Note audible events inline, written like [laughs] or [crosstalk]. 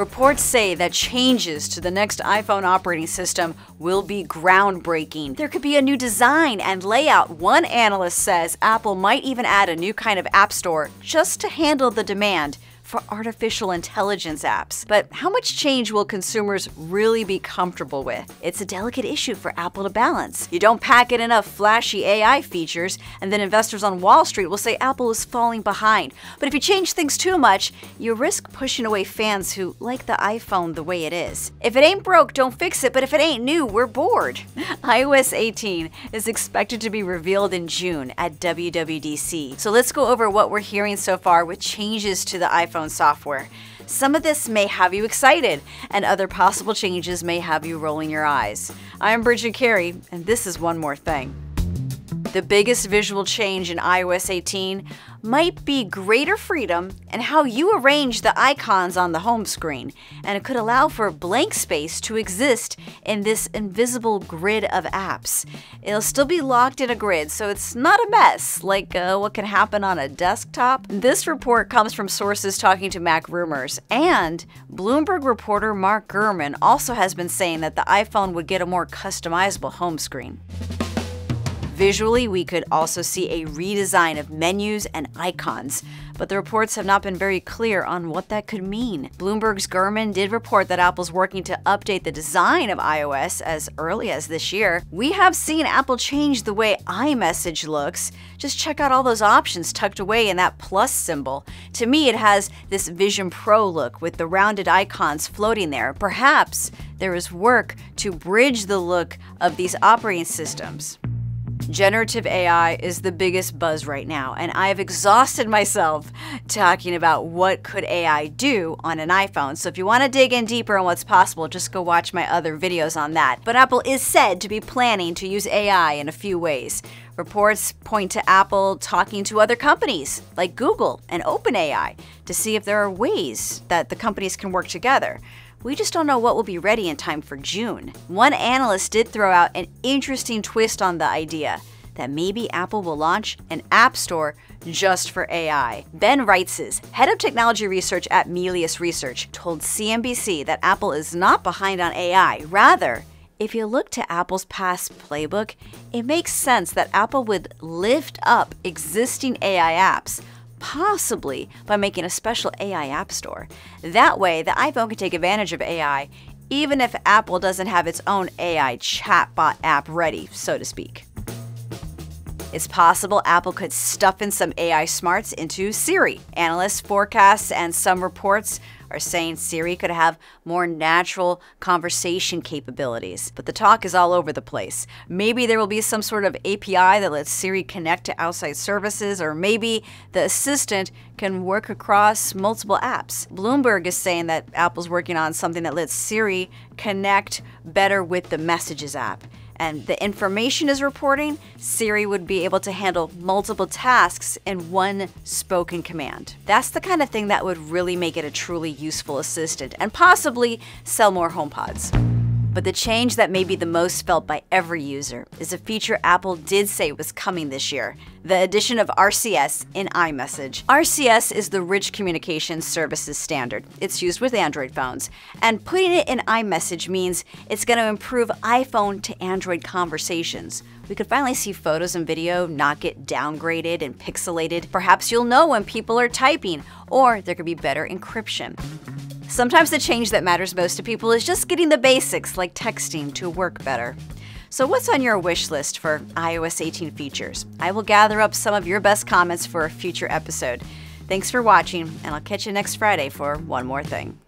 Reports say that changes to the next iPhone operating system will be groundbreaking. There could be a new design and layout. One analyst says Apple might even add a new kind of app store just to handle the demand for artificial intelligence apps. But how much change will consumers really be comfortable with? It's a delicate issue for Apple to balance. You don't pack in enough flashy AI features, and then investors on Wall Street will say Apple is falling behind. But if you change things too much, you risk pushing away fans who like the iPhone the way it is. If it ain't broke, don't fix it, but if it ain't new, we're bored. [laughs] iOS 18 is expected to be revealed in June at WWDC. So let's go over what we're hearing so far with changes to the iPhone iPhone software. Some of this may have you excited, and other possible changes may have you rolling your eyes. I'm Bridget Carey, and this is One More Thing. The biggest visual change in iOS 18 might be greater freedom in how you arrange the icons on the home screen, and it could allow for blank space to exist in this invisible grid of apps. It'll still be locked in a grid, so it's not a mess like uh, what can happen on a desktop. This report comes from sources talking to Mac Rumors, and Bloomberg reporter Mark Gurman also has been saying that the iPhone would get a more customizable home screen. Visually, we could also see a redesign of menus and icons, but the reports have not been very clear on what that could mean. Bloomberg's Gurman did report that Apple's working to update the design of iOS as early as this year. We have seen Apple change the way iMessage looks. Just check out all those options tucked away in that plus symbol. To me, it has this Vision Pro look with the rounded icons floating there. Perhaps there is work to bridge the look of these operating systems. Generative AI is the biggest buzz right now, and I've exhausted [laughs] myself talking about what could AI do on an iPhone. So if you want to dig in deeper on what's possible, just go watch my other videos on that. But Apple is said to be planning to use AI in a few ways. Reports point to Apple talking to other companies like Google and OpenAI to see if there are ways that the companies can work together. We just don't know what will be ready in time for June. One analyst did throw out an interesting twist on the idea that maybe Apple will launch an app store just for AI. Ben Reitzes, head of technology research at Melius Research, told CNBC that Apple is not behind on AI. Rather, if you look to Apple's past playbook, it makes sense that Apple would lift up existing AI apps possibly by making a special AI app store. That way, the iPhone can take advantage of AI even if Apple doesn't have its own AI chatbot app ready, so to speak. It's possible Apple could stuff in some AI smarts into Siri. Analysts, forecasts, and some reports are saying Siri could have more natural conversation capabilities. But the talk is all over the place. Maybe there will be some sort of API that lets Siri connect to outside services, or maybe the assistant can work across multiple apps. Bloomberg is saying that Apple's working on something that lets Siri connect better with the Messages app and the information is reporting, Siri would be able to handle multiple tasks in one spoken command. That's the kind of thing that would really make it a truly useful assistant and possibly sell more HomePods. But the change that may be the most felt by every user is a feature Apple did say was coming this year the addition of RCS in iMessage. RCS is the Rich Communications Services Standard. It's used with Android phones. And putting it in iMessage means it's going to improve iPhone to Android conversations. We could finally see photos and video not get downgraded and pixelated. Perhaps you'll know when people are typing, or there could be better encryption. Sometimes the change that matters most to people is just getting the basics like texting to work better. So, what's on your wish list for iOS 18 features? I will gather up some of your best comments for a future episode. Thanks for watching, and I'll catch you next Friday for one more thing.